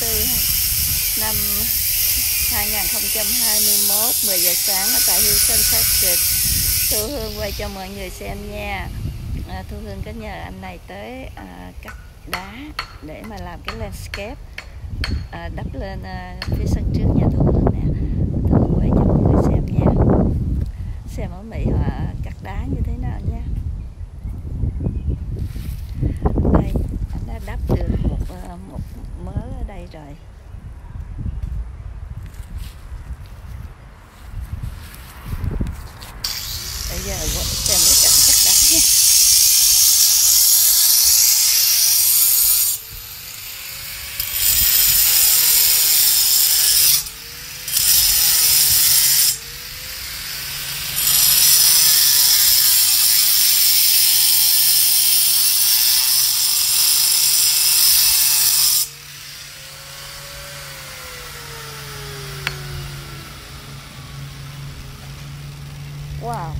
4 năm 2021 10 giờ sáng ở tại Houston, Texas. Thu Hương quay cho mọi người xem nha. À, Thu Hương có nhờ anh này tới à, cắt đá để mà làm cái landscape à, đắp lên à, phía sân trước nhà Thu Hương nè Thu Hương quay cho mọi người xem nha xem ở Mỹ họ cắt đá như thế nào nha đây anh đã đắp được một à, một mớ ở đây rồi bây giờ xem cái cảnh cắt đá nha Wow,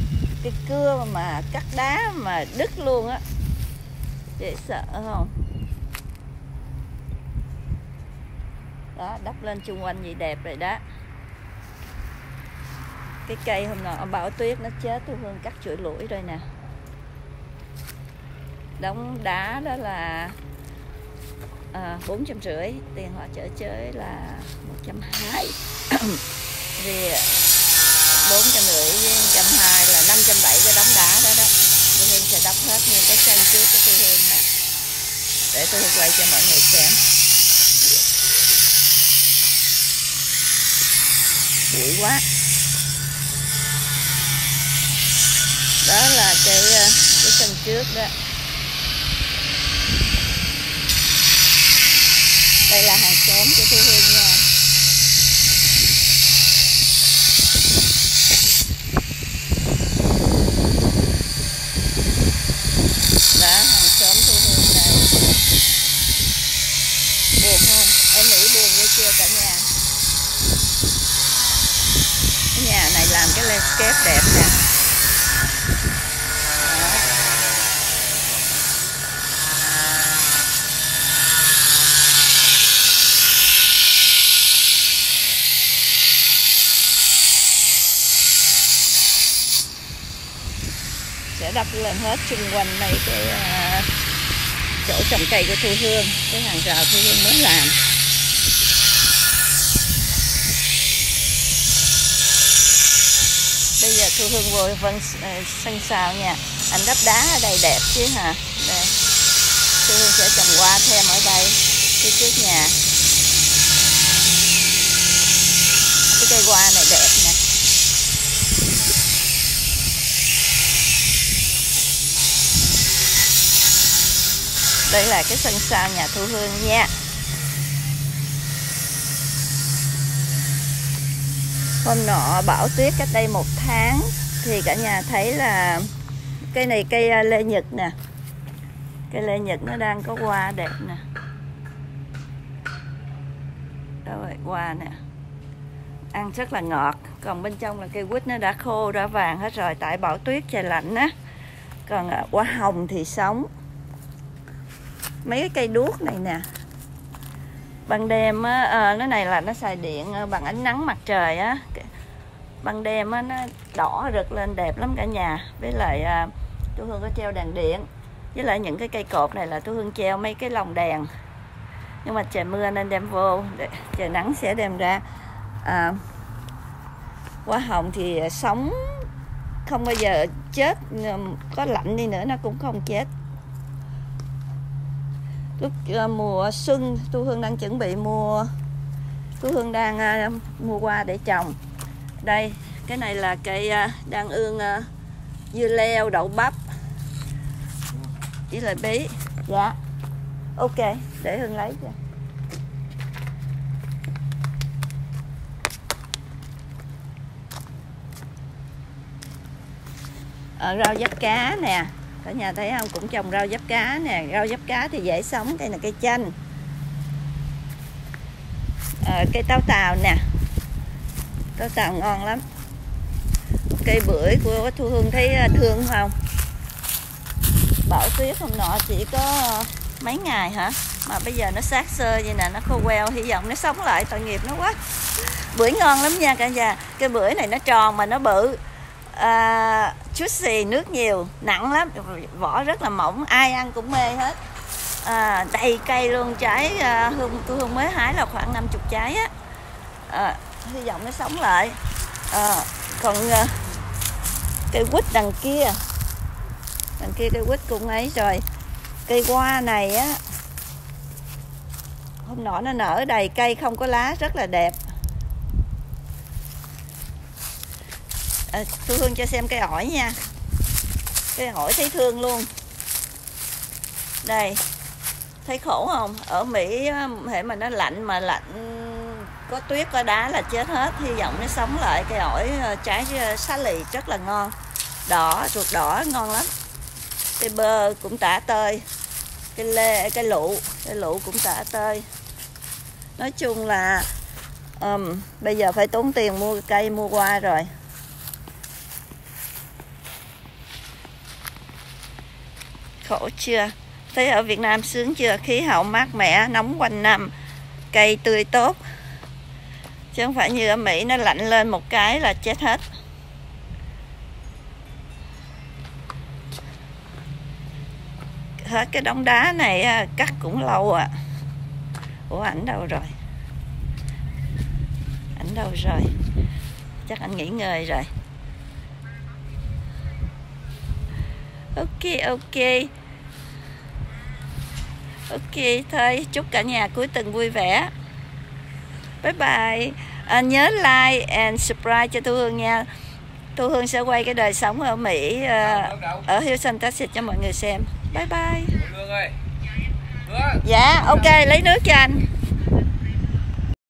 cái cưa mà cắt đá mà đứt luôn á. Dễ sợ không? Đó, đắp lên chung quanh gì đẹp rồi đó. Cái cây hôm nọ bão tuyết nó chết tôi Hương cắt chuỗi lũi rồi nè. Đóng đá đó là à, bốn trăm rưỡi Tiền họ chở chơi là một trăm hai. trăm rưỡi với trăm hai là năm trăm bảy cái đóng đá đó đó. Tôi hương sẽ đắp hết nguyên cái sân trước của tôi hương nè. Để tôi hương quay cho mọi người xem. Bụi quá. Đó là cái ờ, cái sân trước đó. Đây là hàng xóm của tôi hương nha đó hàng xóm thu hương này buồn không em nghĩ buồn như chưa cả nhà cái nhà này làm cái landscape đẹp nè. Sẽ đập lên hết xung quanh đây cái à, chỗ trồng cây của Thu Hương, cái hàng rào Thu Hương mới làm. Bây giờ Thu Hương vô vân ờ, sân sau nha. Anh đắp đá ở đây đẹp chứ hả? Đây. Thu Hương sẽ trồng hoa thêm ở đây, phía trước nhà. Cái cây hoa này đẹp nè. Đây là cái sân sau nhà thu hương nha. Hôm nọ bão tuyết cách đây một tháng thì cả nhà thấy là cây này cây à, lê nhật nè. Cây lê nhật nó đang có hoa đẹp nè. Đâu vậy? Hoa nè. Ăn rất là ngọt. Còn bên trong là cây quýt nó đã khô đã vàng hết rồi. Tại bão tuyết trời lạnh á. Còn à, hoa hồng thì sống. Mấy cái cây đuốc này nè. Ban đêm á à, này là nó xài điện à, bằng ánh nắng mặt trời á ban đêm á nó đỏ rực lên đẹp lắm cả nhà. Với lại à, tôi hương có treo đèn điện. Với lại những cái cây cột này là chú hương treo mấy cái lồng đèn. Nhưng mà trời mưa nên đem vô để, trời nắng sẽ đem ra. À, hoa hồng thì sống không bao giờ chết. Có lạnh đi nữa nó cũng không chết. Lúc uh, mùa xuân tu hương đang chuẩn bị mua tu hương đang uh, mua hoa để trồng đây cái này là cây uh, đang ương uh, dưa leo đậu bắp. Chỉ là bí. Dạ. Ok để hương lấy cho. Ở rau dắt cá nè. Cả nhà thấy không? Cũng trồng rau giáp cá nè. Rau giáp cá thì dễ sống cây là cây chanh. À, cây táo tàu nè táo xào ngon lắm. Cây bưởi của thu hương thấy à, thương không? Bão tuyết hôm nọ chỉ có mấy ngày hả? Mà bây giờ nó sát sơ vậy nè nó khô queo hy vọng nó sống lại tội nghiệp nó quá. Bưởi ngon lắm nha cả nhà. Cái bưởi này nó tròn mà nó bự. À, chút xì nước nhiều nặng lắm. Vỏ rất là mỏng ai ăn cũng mê hết. À, đầy cây luôn. Trái à, hương tôi hương mới hái là khoảng 50 trái á. À, hy vọng nó sống lại. À, còn à, cây quýt đằng kia. Đằng kia cây quýt cũng ấy rồi. Cây hoa này á hôm nọ nó nở đầy cây không có lá rất là đẹp. Ờ, à, tôi hương cho xem cây ổi nha. Cây ổi thấy thương luôn. Đây thấy khổ không? Ở mỹ hệ mà nó lạnh mà lạnh có tuyết có đá là chết hết. Hy vọng nó sống lại cây ổi ờ, trái ờ, xá lì rất là ngon. Đỏ ruột đỏ ngon lắm. Cây bơ cũng tả tơi. Cây lê cây lụ cây lụ cũng tả tơi. Nói chung là um, bây giờ phải tốn tiền mua cây mua hoa rồi. Khổ chưa? Thấy ở Việt Nam sướng chưa? Khí hậu mát mẻ nóng quanh năm. Cây tươi tốt chứ không phải như ở Mỹ, nó lạnh lên một cái là chết hết. Hết cái đống đá này à, cắt cũng lâu à ủa, ảnh đâu rồi? Ảnh đâu rồi? Chắc anh nghỉ ngơi rồi. Ok ok. Ok, thôi, chúc cả nhà cuối tuần vui vẻ bye bye. À, nhớ like and subscribe cho thu hương nha. Thu hương sẽ quay cái đời sống ở mỹ uh, ở Houston Texas cho mọi người xem. Bye bye. Dạ ok lấy nước cho anh